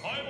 Survival!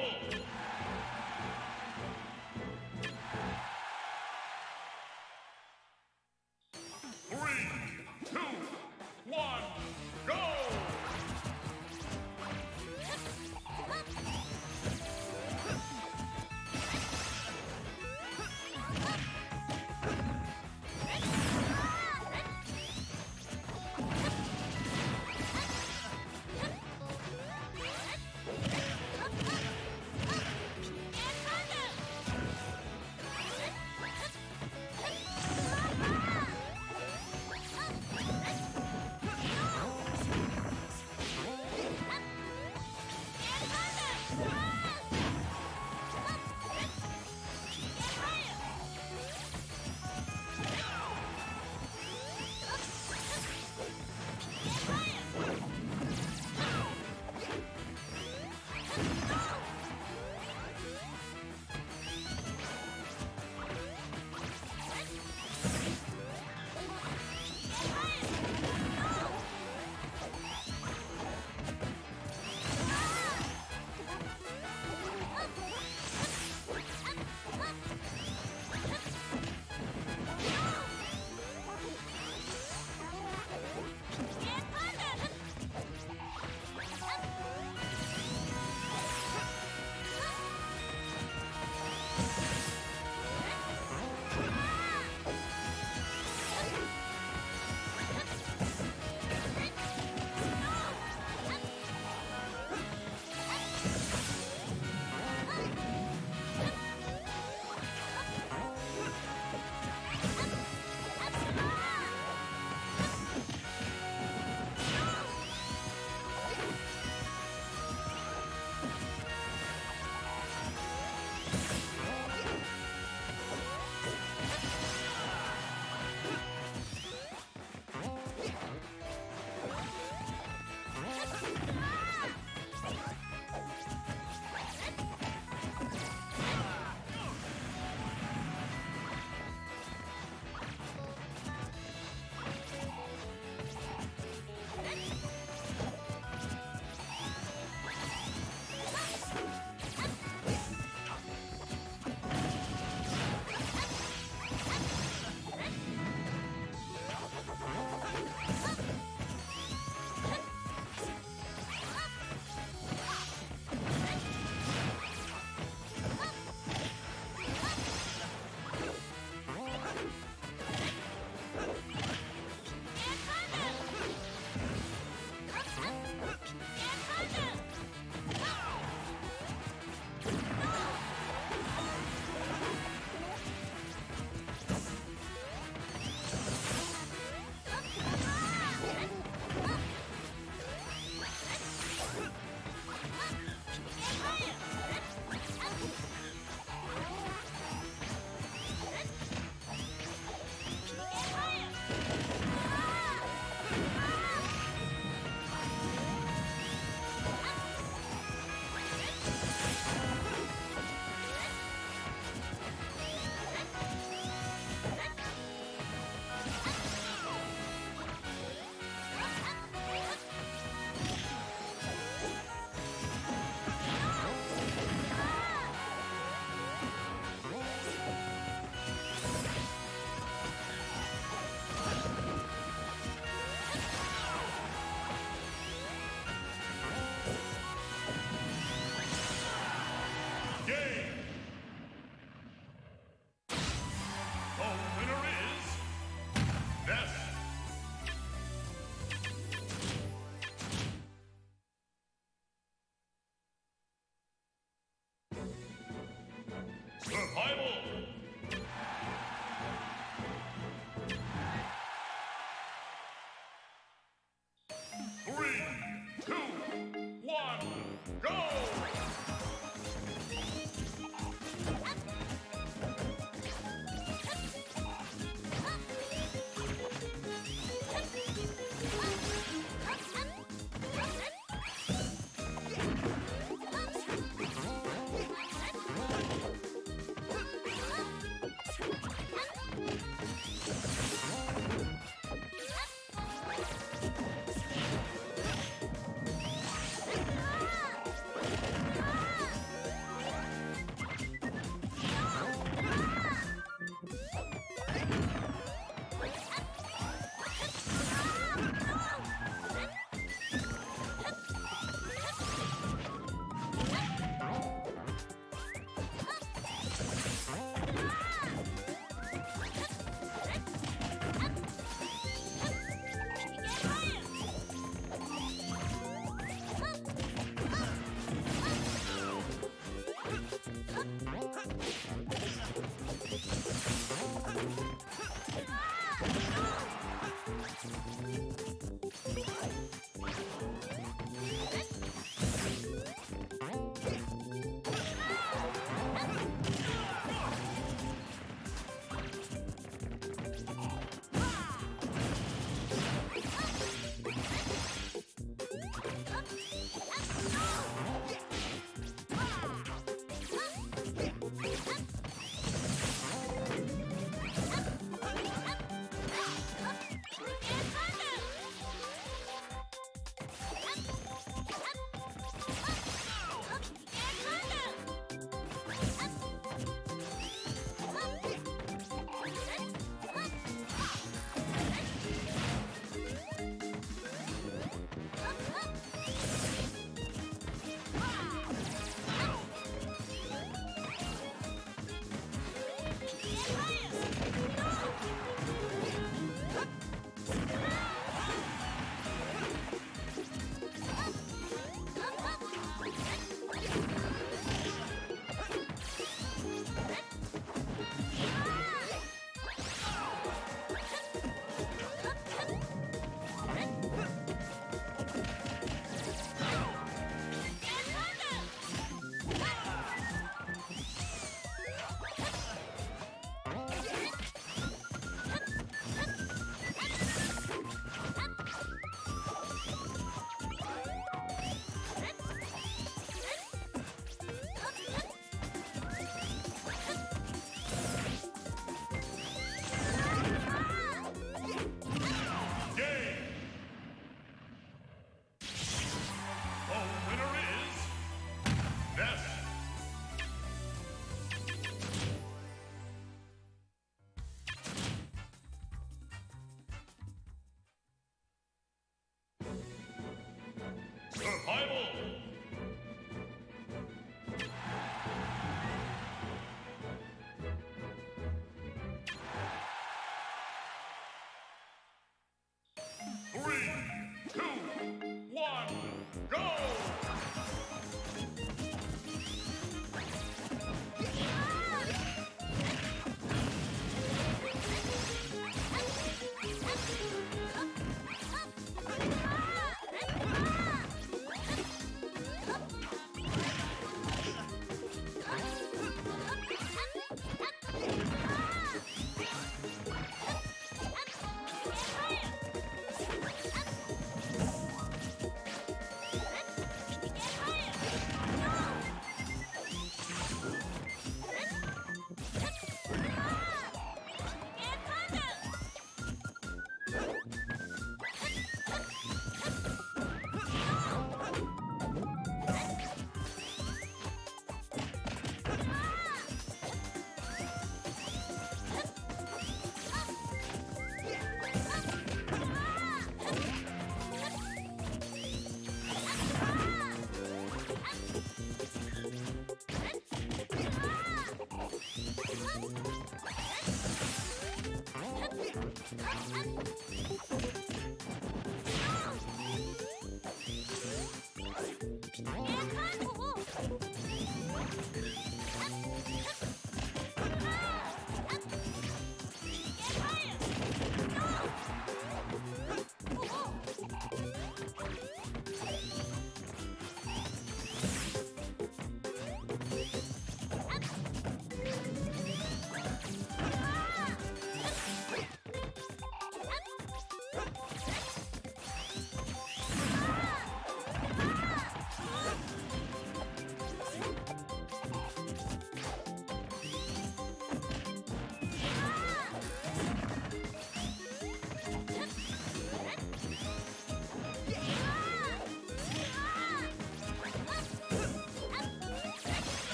Survival. Is